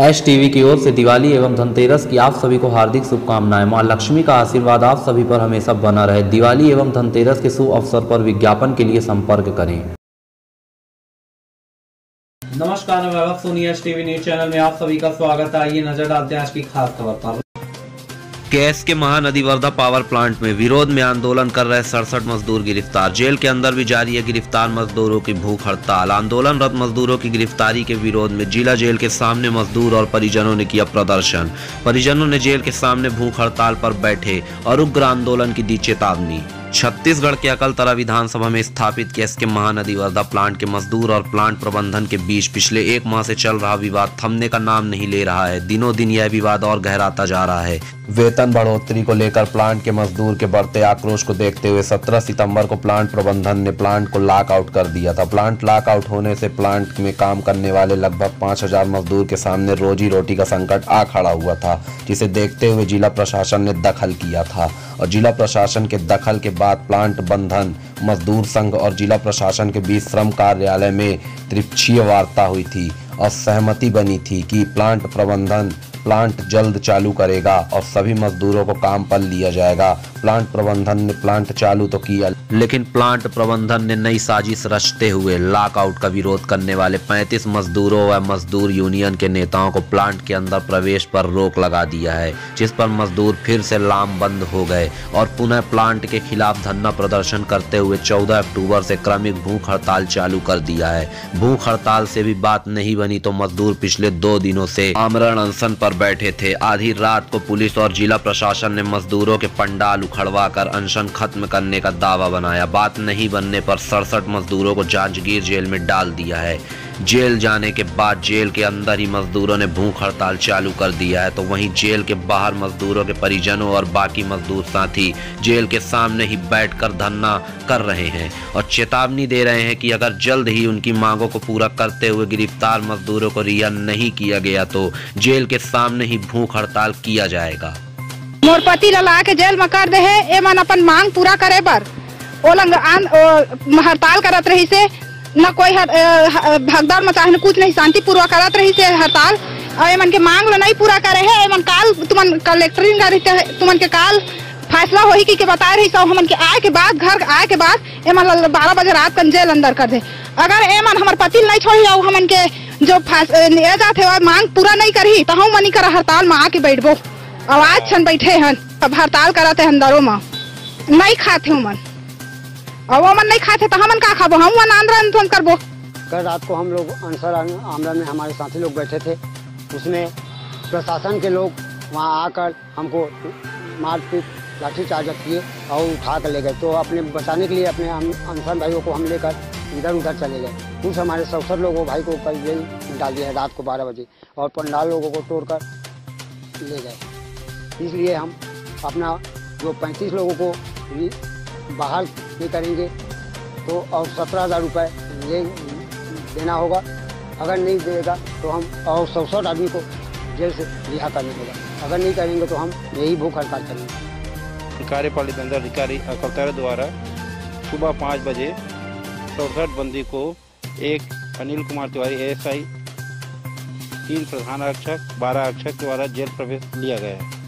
S TV की ओर से दिवाली एवं धनतेरस की आप सभी को हार्दिक शुभकामनाएँ। माँ लक्ष्मी का आशीर्वाद आप सभी पर हमेशा बना रहे। दिवाली एवं धनतेरस के शुभ अवसर पर विज्ञापन के लिए संपर्क करें। नमस्कार, मैं Vaibhav Soni, S TV news channel में आप सभी का स्वागत है। आइए नज़र डालते हैं आज की खास खबर पर। केएस के महानदी वर्धा पावर प्लांट में विरोध में आंदोलन कर रहे सड़सठ मजदूर गिरफ़्तार। जेल के अंदर भी जारी है गिरफ़्तार मजदूरों की भूख हड़ताल। आंदोलनरत मजदूरों की गिरफ्तारी के विरोध में जिला जेल के सामने मजदूर और परिजनों ने किया प्रदर्शन। परिजनों ने जेल के सामने भूख हड़ताल पर बैठे और उग्र आंदोलन की दी चेतावनी। छत्तीसगढ़ के अकलतरा विधानसभा में स्थापित केस के महानदी वर्धा प्लांट के मजदूर और प्लांट प्रबंधन के बीच पिछले एक माह से चल रहा विवाद थमने का नाम नहीं ले रहा है। दिनों दिन यह विवाद और गहराता जा रहा है। वेतन बढ़ोतरी को लेकर प्लांट के मजदूर के बढ़ते आक्रोश को देखते हुए 17 सितंबर को प्लांट प्रबंधन ने प्लांट को लॉक आउट कर दिया था। प्लांट लॉक आउट होने से प्लांट में काम करने वाले लगभग 5000 मजदूर के सामने रोजी रोटी का संकट आ खड़ा हुआ था, जिसे देखते हुए जिला प्रशासन ने दखल किया था। और जिला प्रशासन के दखल के बाद प्लांट बंधन, मजदूर संघ और जिला प्रशासन के बीच श्रम कार्यालय में त्रिपक्षीय वार्ता हुई थी। और सहमति बनी थी कि प्लांट प्रबंधन प्लांट जल्द चालू करेगा और सभी मजदूरों को काम पर लिया जाएगा। प्लांट प्रबंधन ने प्लांट चालू तो किया, लेकिन प्लांट प्रबंधन ने नई साजिश रचते हुए लॉकआउट का विरोध करने वाले 35 मजदूरों व मजदूर यूनियन के नेताओं को प्लांट के अंदर प्रवेश पर रोक लगा दिया है, जिस पर मजदूर फिर से लामबंद हो गए और पुनः प्लांट के खिलाफ धरना प्रदर्शन करते हुए 14 अक्टूबर से क्रमिक भूख हड़ताल चालू कर दिया है। भूख हड़ताल से भी बात नहीं बनी तो मजदूर पिछले दो दिनों से आमरण अनशन पर बैठे थे। आधी रात को पुलिस और जिला प्रशासन ने मजदूरों के पंडाल उखड़वा कर अनशन खत्म करने का दावा बनाया। बात नहीं बनने पर सड़सठ मजदूरों को जांजगीर जेल में डाल दिया है। जेल जाने के बाद जेल के अंदर ही मजदूरों ने भूख हड़ताल चालू कर दिया है। तो वहीं जेल के बाहर मजदूरों के परिजनों और बाकी मजदूर साथी जेल के सामने ही बैठकर धरना कर रहे हैं और चेतावनी दे रहे हैं कि अगर जल्द ही उनकी मांगों को पूरा करते हुए गिरफ़्तार मजदूरों को रिहा नहीं किया गया तो जेल के सामने ही भूख हड़ताल किया जाएगा। मोर पति ला ला के जेल में कर दे है ए मन अपन मांग पूरा करे बर। ओ आन हड़ताल करत रही से, न कोई भगदड़ में चाहे न कुछ नहीं शांति पूर्वक करत रही से हड़ताल। और एमन के मांग ला नहीं पूरा करे है, एमन काल तुमन कलेक्टरिंग कर रही तुमन के काल फैसला होई कि, के बता रही सब हमन के आए के बाद, घर आए के बाद, एमन बारह बजे रात कन जेल अंदर कर दे। अगर एमन हमर पति नहीं छोड़ी और हमन के जो जाते मांग पूरा नहीं करही तो हम मनी कर हड़ताल में आके बैठबो। आवाज़ छन बैठे हन, अब हड़ताल करते हैं अंदरों में। नहीं खाते हमन और वो मन नहीं खाते तो हमन का खाबो? हम वन आंदोलन करबो। कल रात को हम लोग अनसर आमला में हमारे साथी लोग बैठे थे। उसमें प्रशासन के लोग वहाँ आकर हमको मारपीट लाठी चार्ज किए और उठा कर ले गए। तो अपने बचाने के लिए अपने हम- अनसर भाइयों को हम लेकर इधर उधर चले गए। कुछ हमारे सौसर लोगों भाई को कल जेल डाल दिया रात को बारह बजे और पंडाल लोगों को तोड़कर ले गए। इसलिए हम अपना जो पैंतीस लोगों को बहाल नहीं करेंगे तो और सत्रह हज़ार रुपये ये देना होगा। अगर नहीं देगा तो हम और सौ सौ आदमी को जेल से रिहा करना होगा। अगर नहीं करेंगे तो हम यही भूख हड़ताल करेंगे। कार्यपालिक कार्यपालित दंडाधिकारी अकलतर द्वारा सुबह पाँच बजे सड़सठ बंदी को एक अनिल कुमार तिवारी, एएसआई, तीन प्रधान आरक्षक, बारह आरक्षक द्वारा जेल प्रवेश लिया गया है।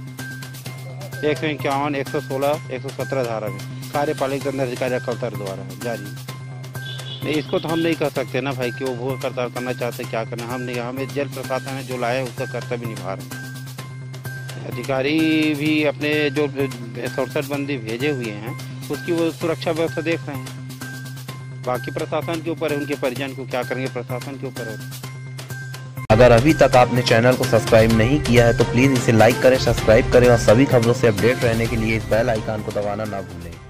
एक सौ इक्यावन, एक सौ सोलह, एक सौ सत्रह धारा में। कार्यपालिक दंडाधिकारी अकलतर द्वारा जारी। नहीं, इसको तो हम नहीं कह सकते ना भाई कि वो भूख हड़ताल करना चाहते क्या करना हम नहीं, हमें जल प्रशासन ने जो है उसका कर्तव्य निभा रहे हैं। अधिकारी भी अपने जो सड़सठ बंदी भेजे हुए हैं, उसकी वो सुरक्षा व्यवस्था देख रहे हैं। बाकी प्रशासन के ऊपर है, उनके परिजन को क्या करेंगे? प्रशासन के ऊपर है। अगर अभी तक आपने चैनल को सब्सक्राइब नहीं किया है तो प्लीज़ इसे लाइक करें, सब्सक्राइब करें और सभी खबरों से अपडेट रहने के लिए इस बेल आइकान को दबाना ना भूलें।